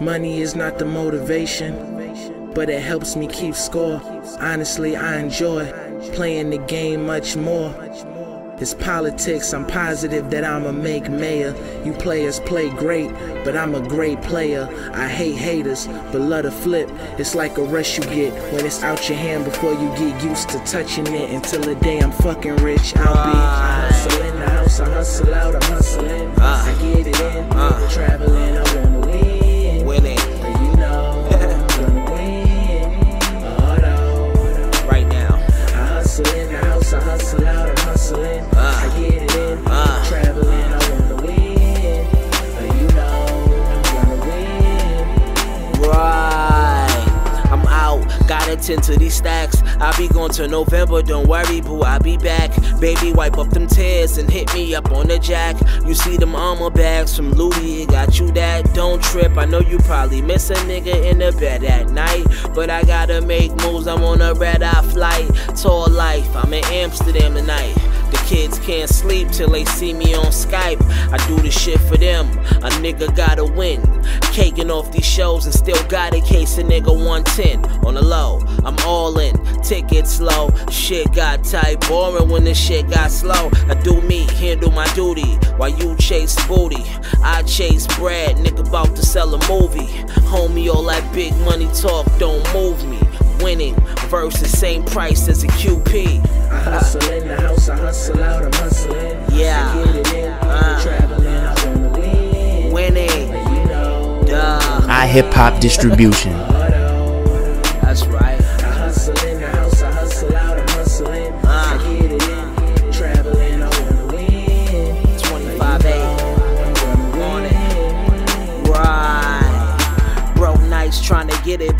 Money is not the motivation, but it helps me keep score. Honestly, I enjoy playing the game much more. It's politics, I'm positive that I'ma make mayor. You players play great, but I'm a great player. I hate haters, but love to flip. It's like a rush you get when it's out your hand before you get used to touching it. Until the day I'm fucking rich, I'll be. I hustle in the house, I hustle out, I'm hustling. I get it in, uh. traveling, tend to these stacks. I be going to November, don't worry, boo, I be back. Baby, wipe up them tears and hit me up on the jack. You see them armor bags from Louis, it got you that. Don't trip, I know you probably miss a nigga in the bed at night. But I gotta make moves, I'm on a red eye flight. Tall life, I'm in Amsterdam tonight. The kids can't sleep till they see me on Skype. I do the shit for them. A nigga gotta win. Caking off these shows and still got a case a nigga 110 on the low. I'm all in, tickets low. Shit got tight, boring when the shit got slow. I do me, handle my duty while you chase booty. I chase bread, nigga about to sell a movie. Homie, all that big money talk don't move me. Winning versus same price as a QP. I hustle in the house, I hustle out, I'm hustling. Yeah. I get it in, Uh. traveling, I wanna win. Winning, You know, duh. iHipHop Distribution.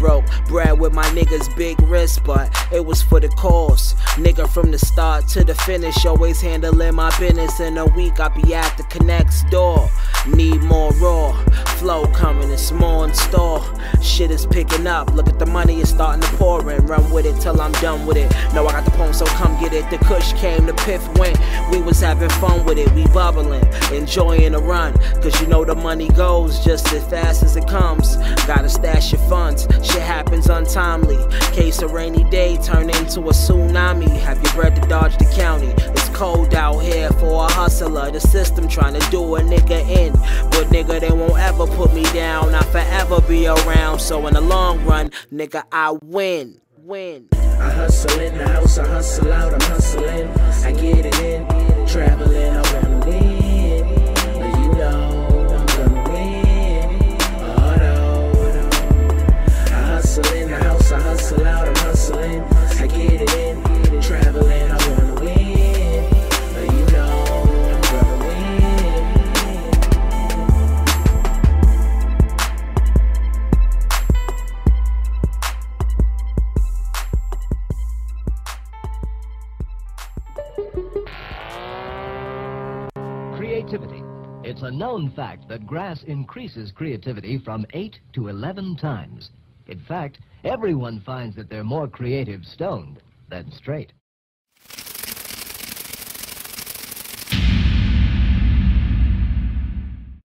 Broke. Brad with my niggas big wrist, but it was for the cause. Nigga from the start to the finish, always handling my business. In a week, I be at the connects door. Need more raw flow coming, it's more in store. Shit is picking up. Look at the money, it's starting to pour in. Run with it till I'm done with it. No, I got the poem, so come get it. The kush came, the piff went. We was having fun with it, we bubbling, enjoying the run. Cause you know the money goes just as fast as it comes. Gotta stash your funds, shit happens untimely. Case a rainy day turn into a tsunami. Have you bread to dodge the county? Hustler. The system trying to do a nigga in. But nigga, they won't ever put me down. I'll forever be around. So in the long run, nigga, I win. Win. I hustle in the house, I hustle out, I'm hustling. Creativity. It's a known fact that grass increases creativity from 8 to 11 times. In fact, everyone finds that they're more creative stoned than straight.